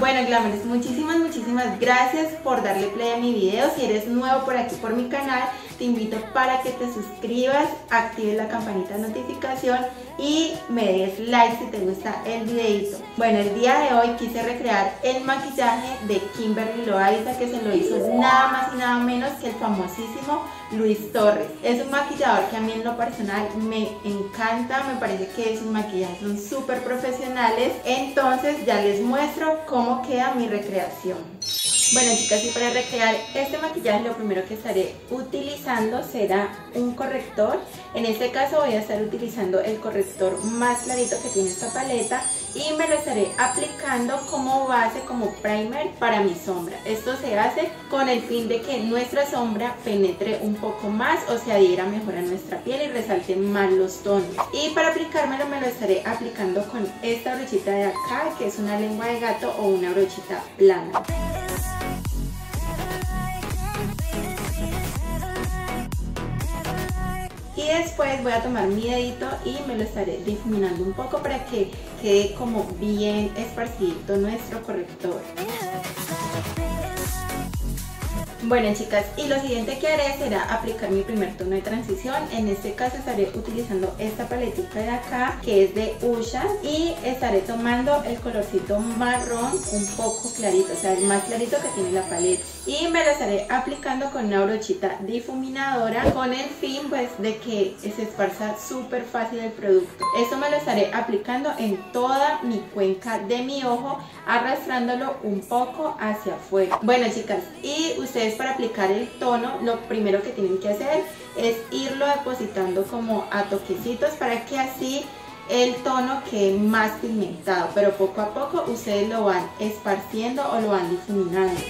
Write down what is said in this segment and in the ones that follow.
Bueno, Glamores, muchísimas, muchísimas gracias por darle play a mi video. Si eres nuevo por aquí por mi canal, te invito para que te suscribas, actives la campanita de notificación y me des like si te gusta el videito. Bueno, el día de hoy quise recrear el maquillaje de Kimberly Loaiza que se lo hizo nada más y nada menos que el famosísimo Luis Torres. Es un maquillador que a mí en lo personal me encanta, me parece que sus maquillajes son súper profesionales. Entonces ya les muestro cómo queda mi recreación. Bueno chicas, y para recrear este maquillaje lo primero que estaré utilizando será un corrector. En este caso voy a estar utilizando el corrector más clarito que tiene esta paleta y me lo estaré aplicando como base, como primer para mi sombra. Esto se hace con el fin de que nuestra sombra penetre un poco más o se adhiera mejor a nuestra piel y resalte más los tonos. Y para aplicármelo me lo estaré aplicando con esta brochita de acá que es una lengua de gato o una brochita plana. Y después voy a tomar mi dedito y me lo estaré difuminando un poco para que quede como bien esparcidito nuestro corrector. Bueno chicas, y lo siguiente que haré será aplicar mi primer tono de transición. En este caso estaré utilizando esta paletita de acá, que es de Usha. Y estaré tomando el colorcito marrón un poco clarito, o sea, el más clarito que tiene la paleta. Y me lo estaré aplicando con una brochita difuminadora con el fin pues de que se esparza súper fácil el producto. Esto me lo estaré aplicando en toda mi cuenca de mi ojo, arrastrándolo un poco hacia afuera. Bueno chicas, y ustedes para aplicar el tono, lo primero que tienen que hacer es irlo depositando como a toquecitos para que así el tono quede más pigmentado, pero poco a poco ustedes lo van esparciendo o lo van difuminando.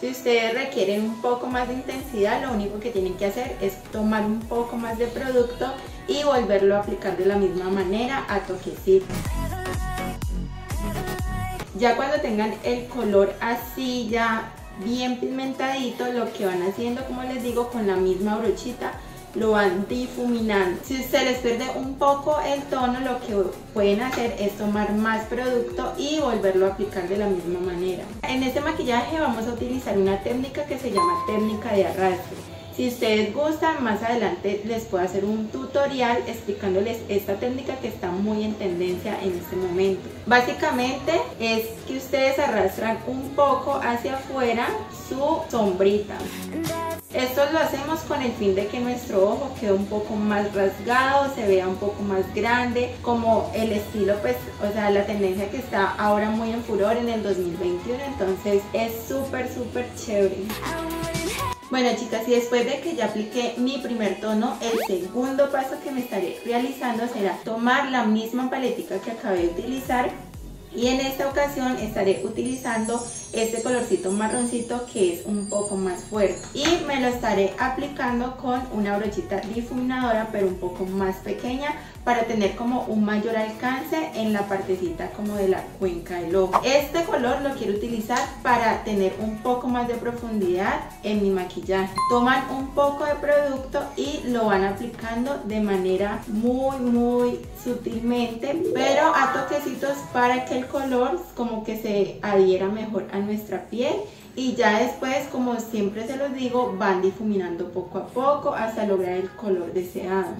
Si ustedes requieren un poco más de intensidad, lo único que tienen que hacer es tomar un poco más de producto y volverlo a aplicar de la misma manera a toquecitos. Ya cuando tengan el color así ya bien pigmentadito, lo que van haciendo, como les digo, con la misma brochita, lo van difuminando. Si se les pierde un poco el tono, lo que pueden hacer es tomar más producto y volverlo a aplicar de la misma manera. En este maquillaje vamos a utilizar una técnica que se llama técnica de arrastre. Si ustedes gustan, más adelante les puedo hacer un tutorial explicándoles esta técnica que está muy en tendencia en este momento. Básicamente es que ustedes arrastran un poco hacia afuera su sombrita. Esto lo hacemos con el fin de que nuestro ojo quede un poco más rasgado, se vea un poco más grande, como el estilo, pues, o sea, la tendencia que está ahora muy en furor en el 2021, entonces es súper, súper chévere. Bueno chicas, y después de que ya apliqué mi primer tono, el segundo paso que me estaré realizando será tomar la misma paletica que acabé de utilizar y en esta ocasión estaré utilizando este colorcito marroncito que es un poco más fuerte y me lo estaré aplicando con una brochita difuminadora pero un poco más pequeña para tener como un mayor alcance en la partecita como de la cuenca del ojo. Este color lo quiero utilizar para tener un poco más de profundidad en mi maquillaje. Toman un poco de producto y lo van aplicando de manera muy muy sutilmente pero a toquecitos para que el color como que se adhiera mejor a nuestra piel y ya después como siempre se los digo van difuminando poco a poco hasta lograr el color deseado.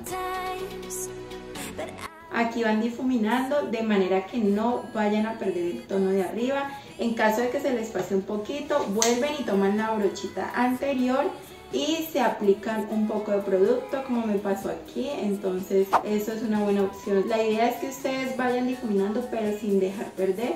Aquí van difuminando de manera que no vayan a perder el tono de arriba. En caso de que se les pase un poquito vuelven y toman la brochita anterior y se aplican un poco de producto como me pasó aquí entonces eso es una buena opción la idea es que ustedes vayan difuminando pero sin dejar perder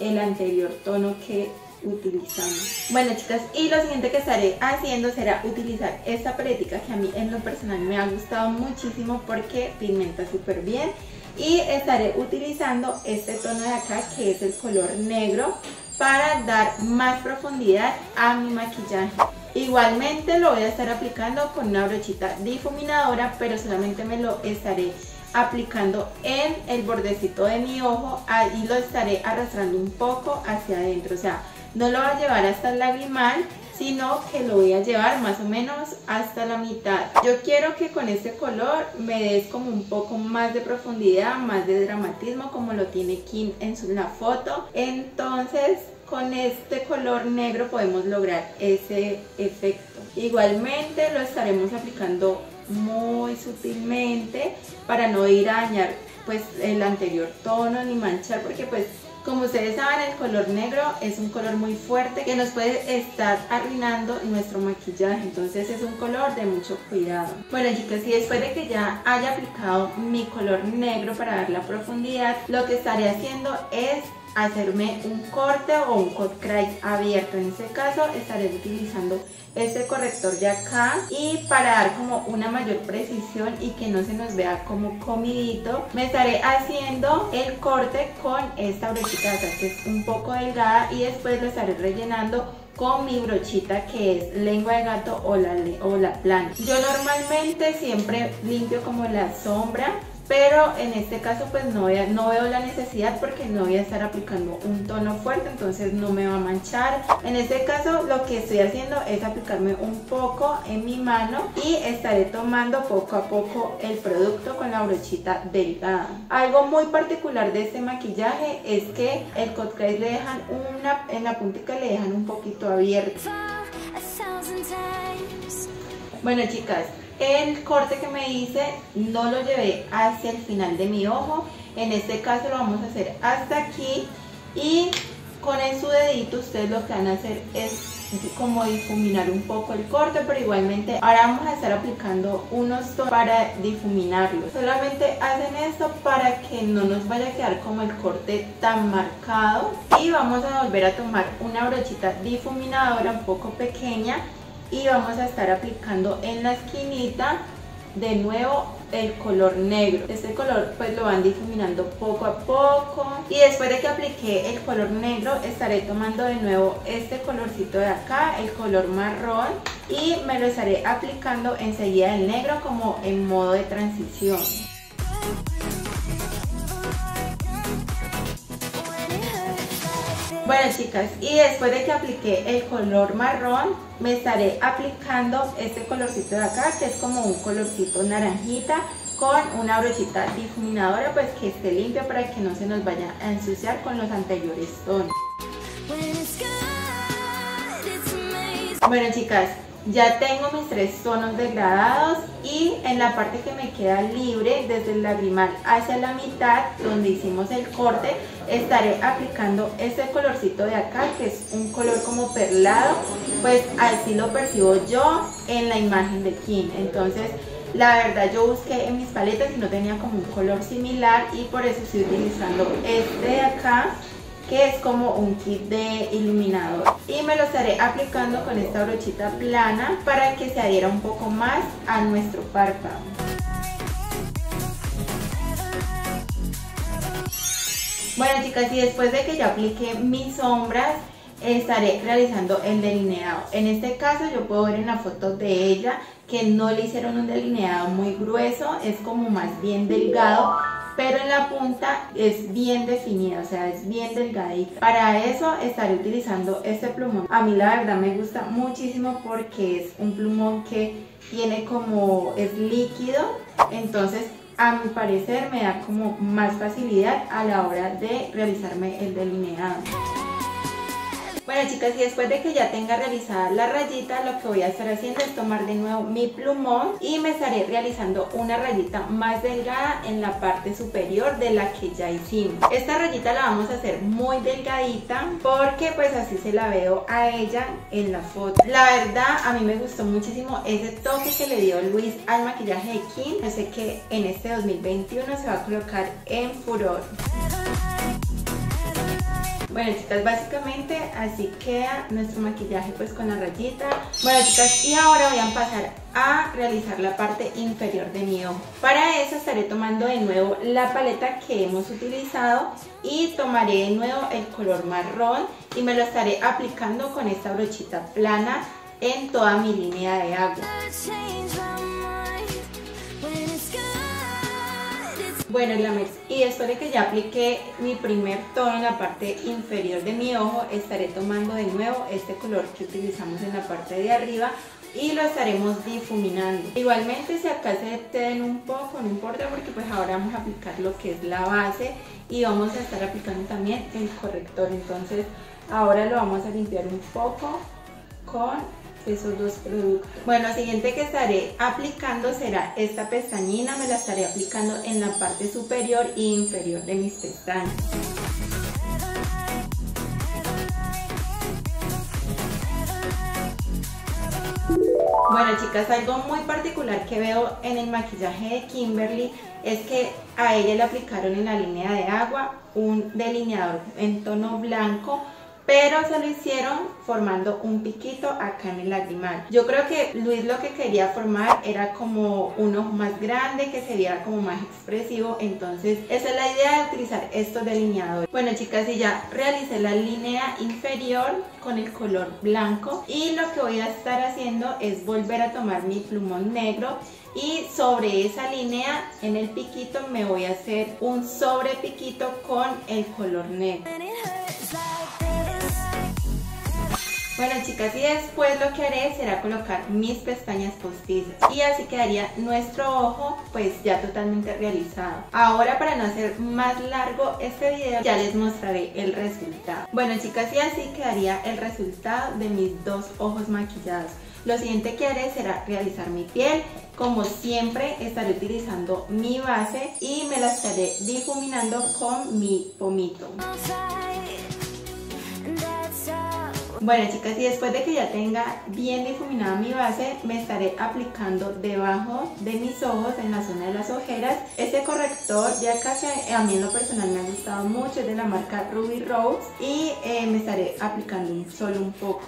el anterior tono que utilizamos. Bueno chicas, y lo siguiente que estaré haciendo será utilizar esta paletica que a mí en lo personal me ha gustado muchísimo porque pigmenta súper bien. Y estaré utilizando este tono de acá que es el color negro para dar más profundidad a mi maquillaje. Igualmente lo voy a estar aplicando con una brochita difuminadora, pero solamente me lo estaré aplicando en el bordecito de mi ojo. Y lo estaré arrastrando un poco hacia adentro, o sea, no lo voy a llevar hasta el lagrimal, sino que lo voy a llevar más o menos hasta la mitad. Yo quiero que con este color me des como un poco más de profundidad, más de dramatismo como lo tiene Kim en la foto. Entonces con este color negro podemos lograr ese efecto. Igualmente lo estaremos aplicando muy sutilmente para no ir a dañar pues el anterior tono ni manchar porque pues como ustedes saben, el color negro es un color muy fuerte que nos puede estar arruinando nuestro maquillaje. Entonces es un color de mucho cuidado. Bueno chicas, y después de que ya haya aplicado mi color negro para dar la profundidad, lo que estaré haciendo es hacerme un corte o un cut crease abierto. En este caso estaré utilizando este corrector de acá y para dar como una mayor precisión y que no se nos vea como comidito me estaré haciendo el corte con esta brochita de acá que es un poco delgada y después lo estaré rellenando con mi brochita que es lengua de gato o la, o la. Yo normalmente siempre limpio como la sombra pero en este caso pues no, no veo la necesidad porque no voy a estar aplicando un tono fuerte entonces no me va a manchar. En este caso lo que estoy haciendo es aplicarme un poco en mi mano y estaré tomando poco a poco el producto con la brochita delgada. Algo muy particular de este maquillaje es que el cut crease le dejan una en la puntica le dejan un poquito abierto. Bueno chicas el corte que me hice no lo llevé hacia el final de mi ojo. En este caso lo vamos a hacer hasta aquí. Y con el su dedito ustedes lo que van a hacer es como difuminar un poco el corte, pero igualmente ahora vamos a estar aplicando unos tonos para difuminarlo. Solamente hacen esto para que no nos vaya a quedar como el corte tan marcado. Y vamos a volver a tomar una brochita difuminadora un poco pequeña y vamos a estar aplicando en la esquinita de nuevo el color negro. Este color pues lo van difuminando poco a poco. Y después de que apliqué el color negro estaré tomando de nuevo este colorcito de acá el color marrón y me lo estaré aplicando enseguida el negro como en modo de transición Bueno chicas, y después de que apliqué el color marrón, me estaré aplicando este colorcito de acá, que es como un colorcito naranjita, con una brochita difuminadora, pues que esté limpia para que no se nos vaya a ensuciar con los anteriores tonos. Bueno chicas, ya tengo mis tres tonos degradados y en la parte que me queda libre, desde el lagrimal hacia la mitad, donde hicimos el corte, estaré aplicando este colorcito de acá, que es un color como perlado, pues así lo percibo yo en la imagen de Kim. Entonces, la verdad yo busqué en mis paletas y no tenía como un color similar y por eso estoy utilizando este de acá que es como un kit de iluminador. Y me lo estaré aplicando con esta brochita plana para que se adhiera un poco más a nuestro párpado. Bueno chicas y después de que ya apliqué mis sombras estaré realizando el delineado. En este caso yo puedo ver en la foto de ella que no le hicieron un delineado muy grueso es como más bien delgado pero en la punta es bien definida, o sea, es bien delgadita. Para eso estaré utilizando este plumón. A mí la verdad me gusta muchísimo porque es un plumón que tiene como, es líquido, entonces a mi parecer me da como más facilidad a la hora de realizarme el delineado. Bueno chicas, y después de que ya tenga realizada la rayita, lo que voy a estar haciendo es tomar de nuevo mi plumón y me estaré realizando una rayita más delgada en la parte superior de la que ya hicimos. Esta rayita la vamos a hacer muy delgadita porque pues así se la veo a ella en la foto. La verdad, a mí me gustó muchísimo ese toque que le dio Luis al maquillaje de Kim. Yo sé que en este 2021 se va a colocar en furor. Bueno chicas, básicamente así queda nuestro maquillaje pues con la rayita. Bueno chicas, y ahora voy a pasar a realizar la parte inferior de mi ojo. Para eso estaré tomando de nuevo la paleta que hemos utilizado y tomaré de nuevo el color marrón y me lo estaré aplicando con esta brochita plana en toda mi línea de agua. Bueno, Glamers, y después de que ya apliqué mi primer tono en la parte inferior de mi ojo, estaré tomando de nuevo este color que utilizamos en la parte de arriba y lo estaremos difuminando. Igualmente si acá se den un poco, no importa porque pues ahora vamos a aplicar lo que es la base y vamos a estar aplicando también el corrector. Entonces ahora lo vamos a limpiar un poco con esos dos productos. Bueno, lo siguiente que estaré aplicando será esta pestañina, me la estaré aplicando en la parte superior e inferior de mis pestañas. Bueno chicas, algo muy particular que veo en el maquillaje de Kimberly es que a ella le aplicaron en la línea de agua un delineador en tono blanco pero se lo hicieron formando un piquito acá en el lagrimal. Yo creo que Luis lo que quería formar era como un ojo más grande, que se viera como más expresivo, entonces esa es la idea de utilizar estos delineadores. Bueno chicas, y ya realicé la línea inferior con el color blanco y lo que voy a estar haciendo es volver a tomar mi plumón negro y sobre esa línea en el piquito me voy a hacer un sobre piquito con el color negro. Bueno chicas y después lo que haré será colocar mis pestañas postizas y así quedaría nuestro ojo pues ya totalmente realizado. Ahora para no hacer más largo este video ya les mostraré el resultado. Bueno chicas y así quedaría el resultado de mis dos ojos maquillados. Lo siguiente que haré será realizar mi piel. Como siempre estaré utilizando mi base y me la estaré difuminando con mi pomito. Bueno chicas, y después de que ya tenga bien difuminada mi base, me estaré aplicando debajo de mis ojos, en la zona de las ojeras, este corrector de acá a mí en lo personal me ha gustado mucho, es de la marca Ruby Rose y eh, me estaré aplicando solo un poco.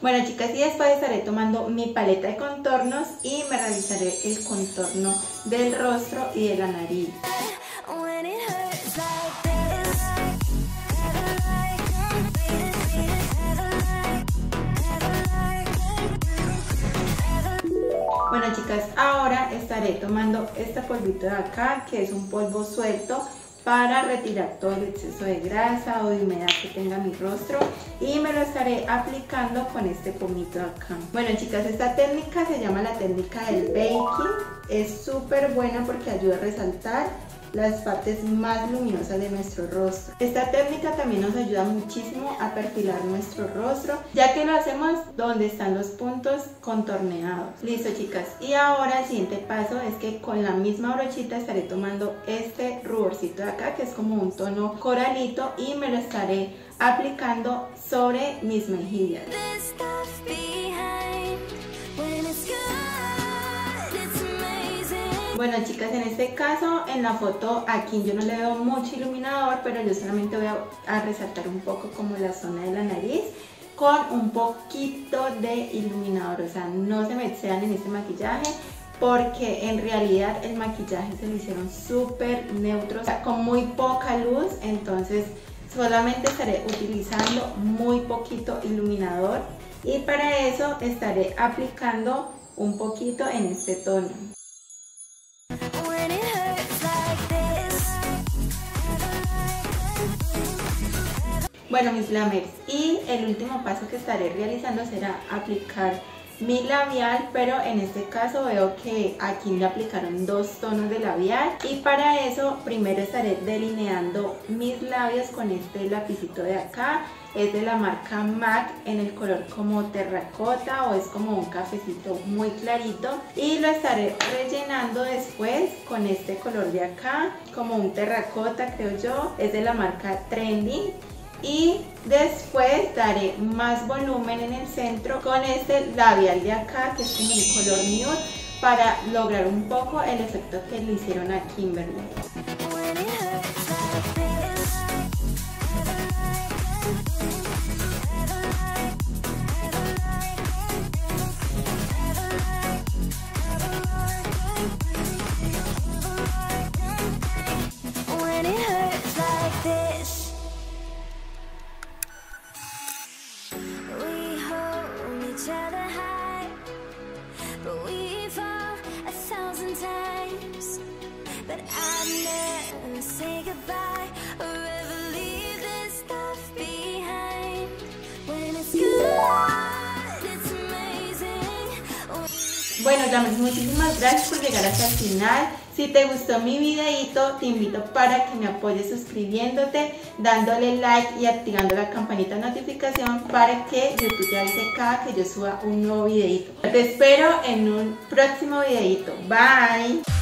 Bueno chicas, y después estaré tomando mi paleta de contornos y me realizaré el contorno del rostro y de la nariz. Bueno chicas, ahora estaré tomando este polvito de acá, que es un polvo suelto para retirar todo el exceso de grasa o de humedad que tenga mi rostro y me lo estaré aplicando con este pomito de acá. Bueno chicas, esta técnica se llama la técnica del baking, es súper buena porque ayuda a resaltar las partes más luminosas de nuestro rostro. Esta técnica también nos ayuda muchísimo a perfilar nuestro rostro, ya que lo hacemos donde están los puntos contorneados. Listo chicas, y ahora el siguiente paso es que con la misma brochita estaré tomando este ruborcito de acá, que es como un tono coralito, y me lo estaré aplicando sobre mis mejillas. Bueno chicas, en este caso, en la foto aquí yo no le veo mucho iluminador, pero yo solamente voy a, resaltar un poco como la zona de la nariz con un poquito de iluminador, o sea, no se me excedan en este maquillaje porque en realidad el maquillaje se lo hicieron súper neutro, o sea, con muy poca luz, entonces solamente estaré utilizando muy poquito iluminador. Y para eso estaré aplicando un poquito en este tono. Bueno mis lamers y el último paso que estaré realizando será aplicar mi labial pero en este caso veo que aquí me aplicaron dos tonos de labial. Y para eso primero estaré delineando mis labios con este lapicito de acá. Es de la marca MAC en el color como terracota o es como un cafecito muy clarito. Y lo estaré rellenando después con este color de acá como un terracota creo yo. Es de la marca Trendy y después daré más volumen en el centro con este labial de acá que es como un color nude para lograr un poco el efecto que le hicieron a Kimberly. Bueno, James, muchísimas gracias por llegar hasta el final. Si te gustó mi videito, te invito para que me apoyes suscribiéndote, dándole like y activando la campanita de notificación para que YouTube te avise cada que yo suba un nuevo videito. Te espero en un próximo videito. Bye.